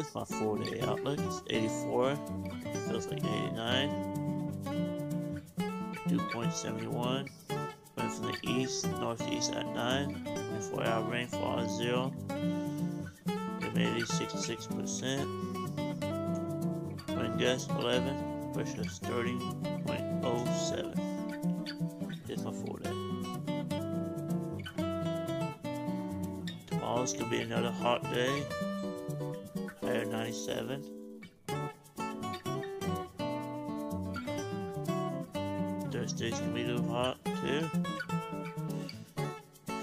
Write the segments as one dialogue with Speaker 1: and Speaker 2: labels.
Speaker 1: Is my four day outlook. It's 84. Feels like 89. 2.71. Wind from the east, northeast at 9. 24 hour rainfall at 0. Humidity 66%. Wind gust 11. Pressure is 30.07. Here's my four day. Tomorrow's gonna be another hot day. 97. Thursday's gonna be a little hot too.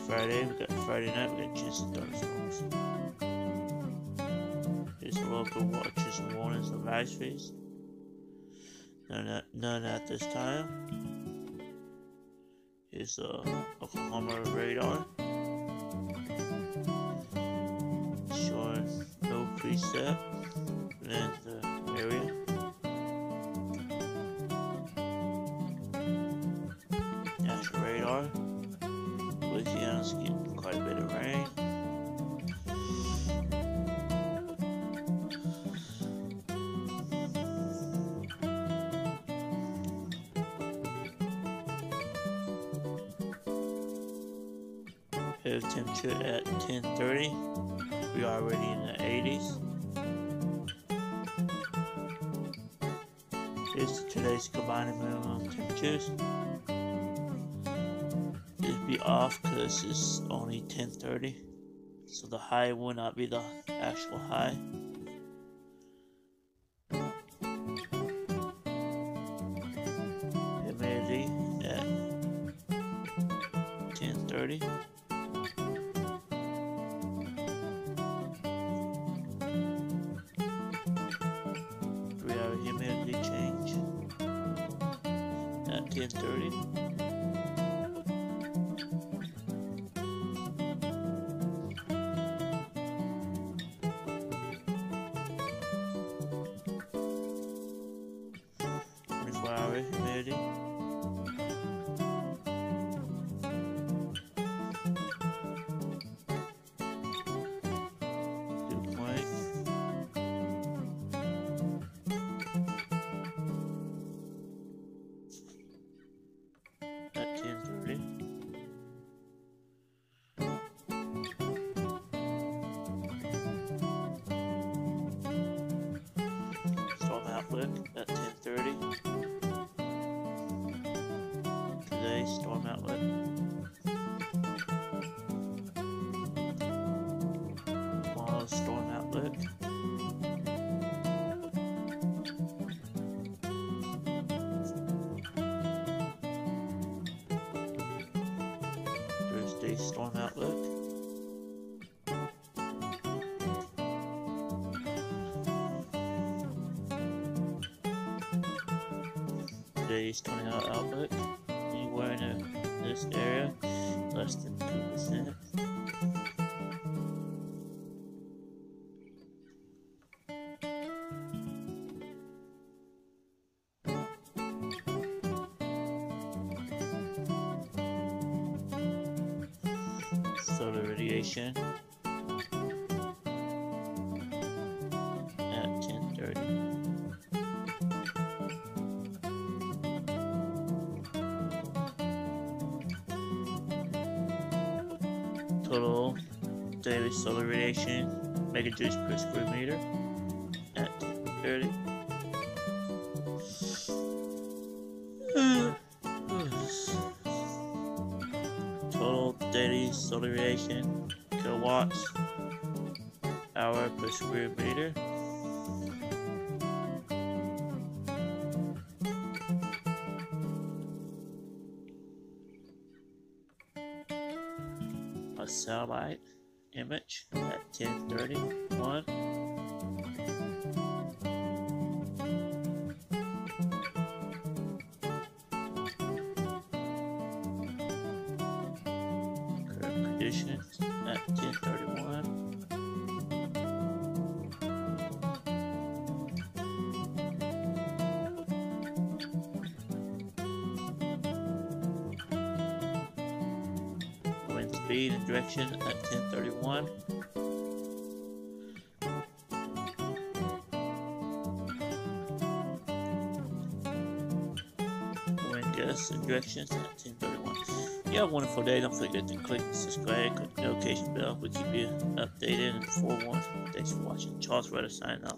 Speaker 1: Friday, we got Friday night, we got chance of thunderstorms. Here's the local watches and warnings of ice freeze. None at, none at this time. Here's the uh, Oklahoma radar. Showing no preset in the area. National radar. Louisiana's getting quite a bit of rain. Temperature at 10:30. We are already in the 80s. Here's today's combined minimum temperatures. It'd be off because it's only 10:30, so the high will not be the actual high. Humidity at 10:30. 10:30. Twenty-four hour humidity. Storm outlook at ten thirty. Today's storm outlook. Storm outlook. Storm outlook. Today's 20 hour outlook. Anywhere in this area, less than 2%. Solar radiation at 10:30. Total daily solar radiation megajoules per square meter at 30. Daily solar radiation kilowatts hour per square meter. A satellite image at 1031. Current edition at 1031. Wind speed and direction at 1031. Wind gusts and directions at 1031. You have a wonderful day. Don't forget to click subscribe, click the notification bell. We keep you updated and forewarned. Thanks for watching. Charles Redder signing off.